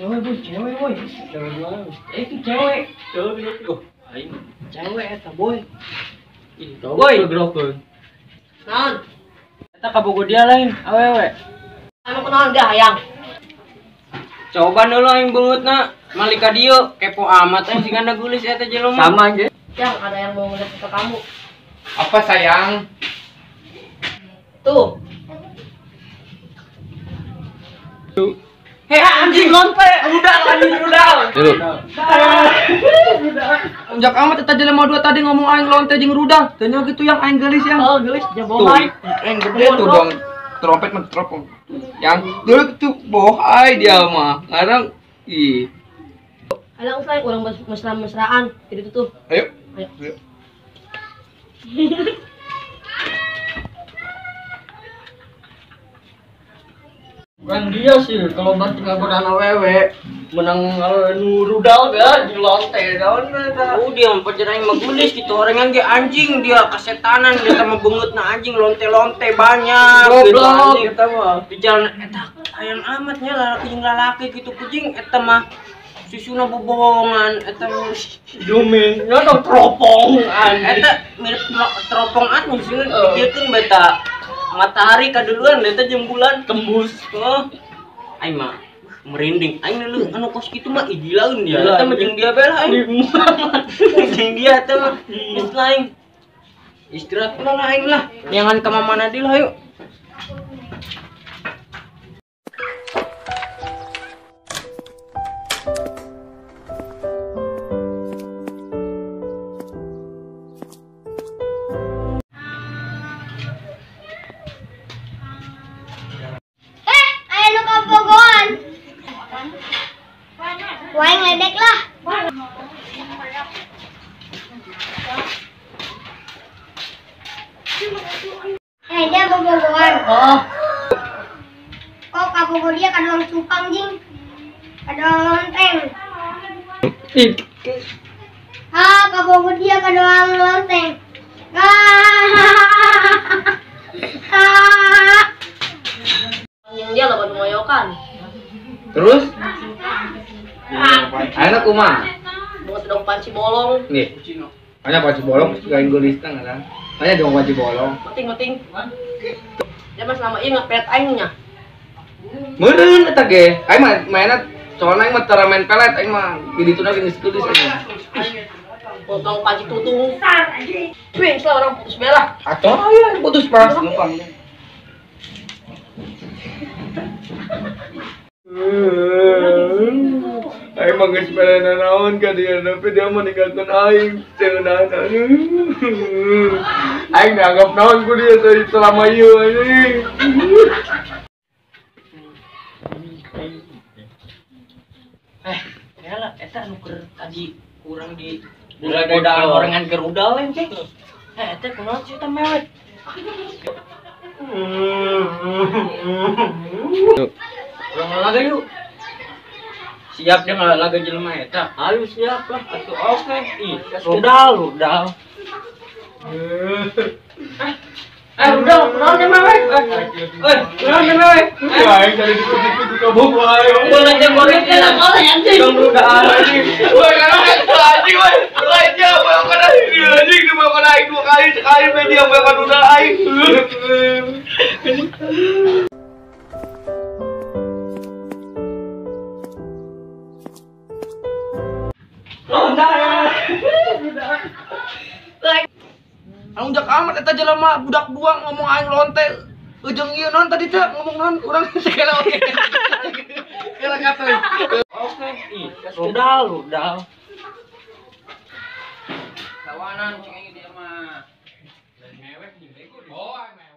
Cewek, boy, cewek boy. Cewek gua. Eh, itu cewek. Cewek gitu. Oh, aing. Cewek eta boy. Ih, Boy. gerokeun. Naon? Eta kabogo dia lain, awewe. Anu kenaon dia hayang. Coba dulu aing beungutna malika dieu kepo amat aing sing ada gulis eta jelema. Sama aja. Yang ada yang mau ngeliat foto kamu. Apa sayang? Tuh. Heh anjing lonte, udah anjing udah. Dulu. Unjak amat eta jelema dua tadi ngomong aing lonte jeung rudal. Tanya gitu yang aing gelis yang. Oh, gelis Tuh, bohai. aing gede tuh dong. Trompet mah teropong. Yang dulu tuh bohai dia mah. Sekarang ih. Alang saya orang mesra-mesraan. Jadi itu tuh. Ayo. Ayo. Ayo. Kan dia sih kalau batik ngagodan awewe menang nu rudal ga di lonte daun eta. Oh dia mah aing mah gulis gitu orang ge anjing dia kesetanan dia sama beungutna anjing lonte-lonte banyak. gitu, Goblok anjing. kita mah. di jalan eta ayam amatnya jeung lalaki gitu kucing eta mah susuna bobohongan eta mah Jumin. ya dong teropong eta mirip tero- teropong anu sih pikirkeun beta matahari kaduluan eta jeung bulan tembus. Oh. Aing mah merinding. Aing dulu anu kos kitu mah idilaun dia. Eta mah jeung dia bela aing. Jeung dia eta mah. Geus lain istirahat lah aing lah. Jangan ke mama Nadil ayo Eh, Dia bobogoan. Oh, Kok kabogo dia kadang cupang jing. Kadang lonteng. Ah, kabogo dia kadang lonteng. Ah. yang dia lawan ngoyokan. Terus? Ayo kumaha? Bunga dong panci bolong. Nih. Hanya panci bolong gain gelis tang kan. Hanya dong panci bolong. Penting-penting. Dia mah selama ini ngepet aingnya. Meureun eta ge. Aing mah mainna soalnya aing mah tara main pelet aing mah di dituna geus gelis aing. Potong panci tutung. Wih, lah orang putus belah. Atuh aya putus pas numpang. Aing mah geus balena naon ka dia tapi dia mah ninggalkeun aing ceunana. Aing dianggap naon ku dia tadi selama ieu anjing. eh ya lah eta anu keur tadi kurang di godaan orangan gerudal lain cek eh eta kunaon sih eta mewek Ulang laga yuk. Siap dia nggak laga jelema eta. Ayo siap lah. Atuh oke. Ih, rudal, rudal. Eh, eh rudal, kunaon dia mewek? Eh, eh, kunaon dia mewek? Eh, Aing tadi dikutuk-kutuk ka bobo ayo. boleh dia goreng dia lah boleh anjing. Dong rudal anjing. Woi, karena itu anjing, woi. Lu aja mau kena ini anjing, dia mau kena dua kali, sekali media mau kena udah aing. amat eta jelema budak buang ngomong aing lonte. Ujung iya non tadi teh ngomong non orang segala oke kira kata. Oke rudal rudal. Kawanan cengeng dia mah dan mewek di bego di oh, bawah